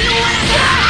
you wanna I?